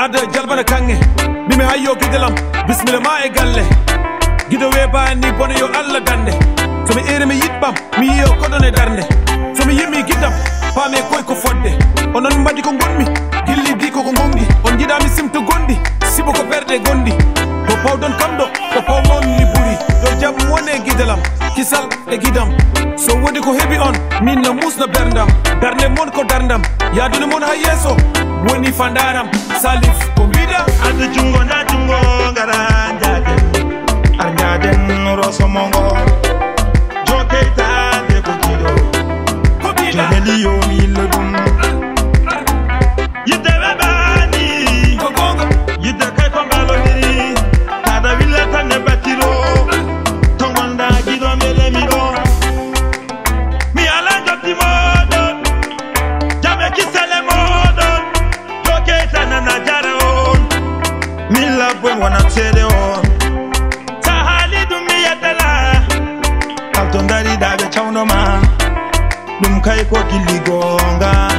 ada jalbana kange mimi hayyo gidalam bismillah ma e galle gido we bani bono yo allah gidalam kisal e gidam so wodi ko heeɓi on min no musno berdam darde mon ko dardam yadude mon ha yeeso woni fandaram. Salif ko mbiɗa ande jungo nda jungo ngara ar bwem wanachelewa tahali dumia dala kaltondari dage chaunoma dumkaiko kiligonga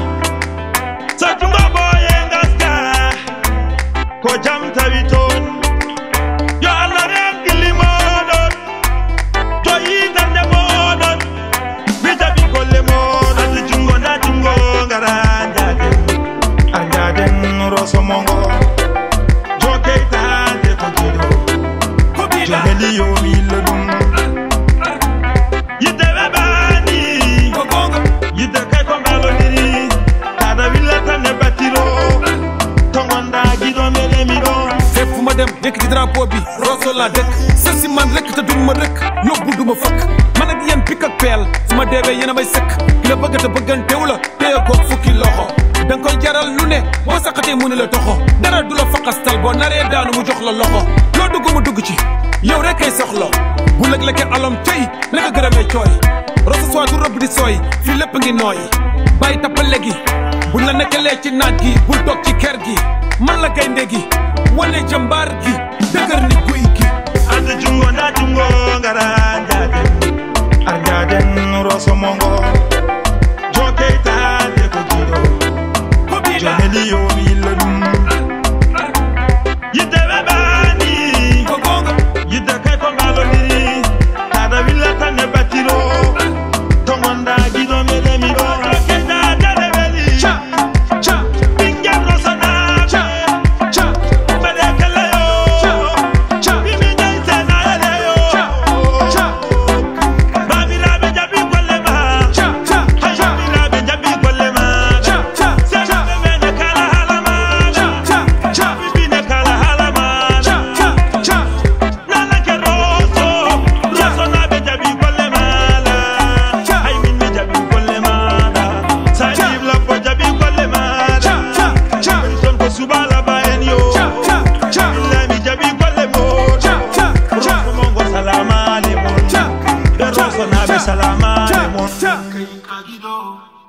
ko mbiɗa jomeli yomi yillo ɗum yidde weɓani ko gonga yidde kay ko mbalodiri taɗa willata ne battiro to gonɗa giɗo meɗemi ɗo fépp fu ma dem yëkkati drapeau bi. Roso la sa man rek te duma rek yóbbu duma fëkk. Man ak yéen pik ak peel. Su ma deewee yéen a may sëkk. Ki la te bëggantew la téye ko fukki loxo. Da koy jaral lu ne boo saqatee mu la toxo. Dara la daanu mu jox la loxo. Ci yow rek kay soxlo bu lëg lëkke alom cey naka gërëmee cooy rosa soi du rob di soy fi lepp ngi nooy. Bàyyi tappale legi bu la nekkalee ci naat gi bul tok ci kër gi. Man la kay ndegi wane ca gi dëgër ni kuy gi. And jungo na jungo ngara ndaje ar njaden rosa Agido.